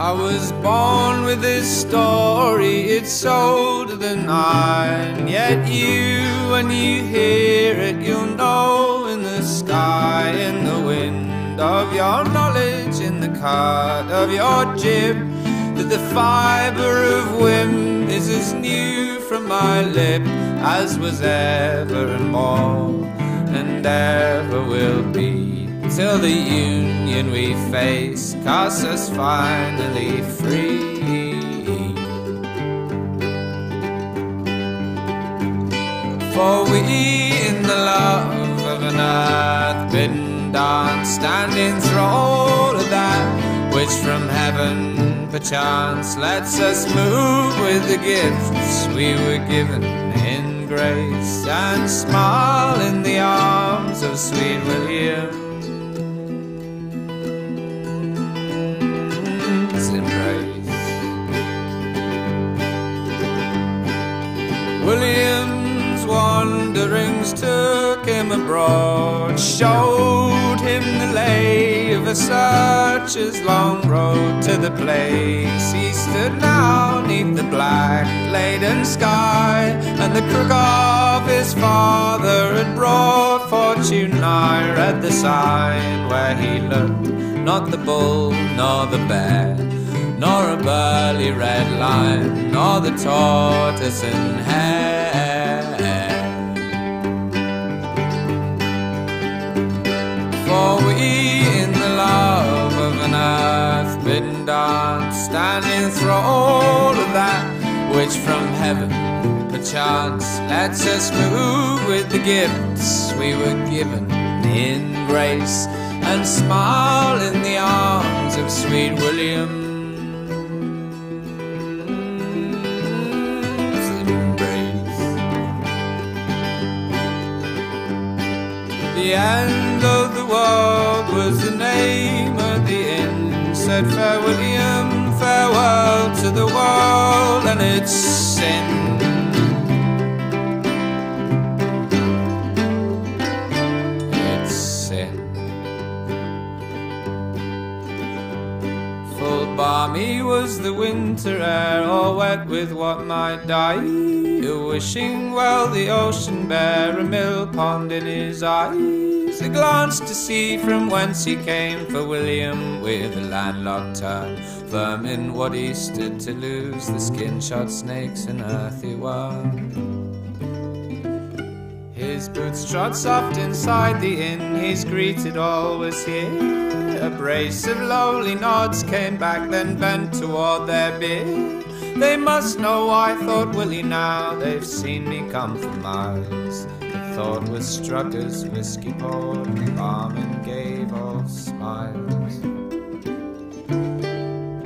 I was born with this story, it's older than I. Yet you, when you hear it, you'll know in the sky, in the wind of your knowledge, in the cut of your jib, that the fibre of whim is as new from my lip as was ever and more, and ever will be till the union we face costs us finally free. For we in the love of an earth bidden dance stand in thrall of that which from heaven perchance lets us move with the gifts we were given in grace and smile in the arms of sweet William's wanderings took him abroad, showed him the lay of a searcher's long road to the place. He stood now neath the black laden sky, and the crook of his father had brought fortune nigh. Read the sign where he looked, not the bull nor the bear nor a burly red lion, nor the tortoise and hare. For we in the love of an earth bidden dance stand in thrall of that which from heaven perchance lets us move with the gifts we were given in grace and smile in the arms of sweet William. The end of the world was the name of the inn. Said fair William, farewell to the world and its was the winter air, all wet with what might die. A Wishing well the ocean bare, a mill pond in his eyes. A glance to see from whence he came for William with a landlocked turn. Firm in what he stood to lose, the skin shot snakes and earthy worm. His boots trod soft inside the inn, he's greeted all was here. A brace of lowly nods came back, then bent toward their beer. They must know I thought Willie now. They've seen me come for miles. The thought was struck as whiskey poured, and barman gave all smiles.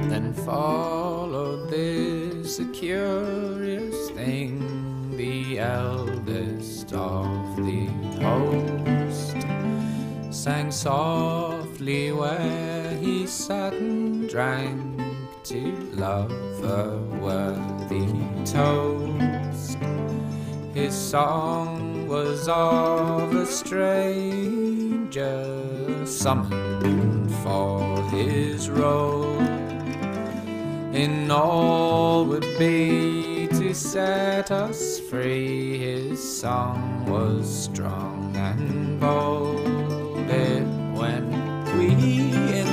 Then followed this a curious thing. The eldest of the host sang where he sat and drank to love a worthy toast. His song was of a stranger summoned for his role. In all would be to set us free. His song was strong and bold.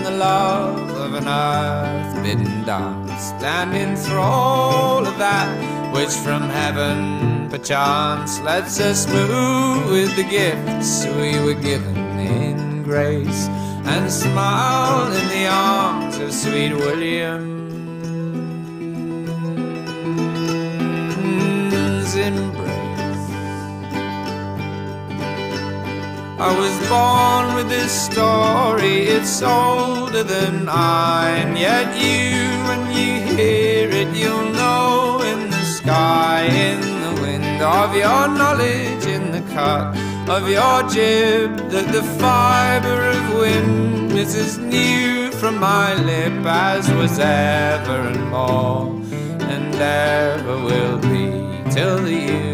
The love of an earth bidden dance, stand in thrall of that which from heaven perchance lets us move with the gifts we were given in grace and smile in the arms of sweet William's I was born with this story, it's older than I. And yet, you, when you hear it, you'll know in the sky, in the wind of your knowledge, in the cut of your jib, that the fibre of wind is as new from my lip as was ever and more, and ever will be till the union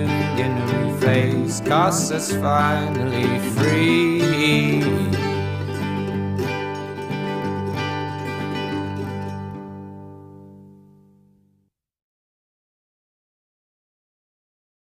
casts us finally free.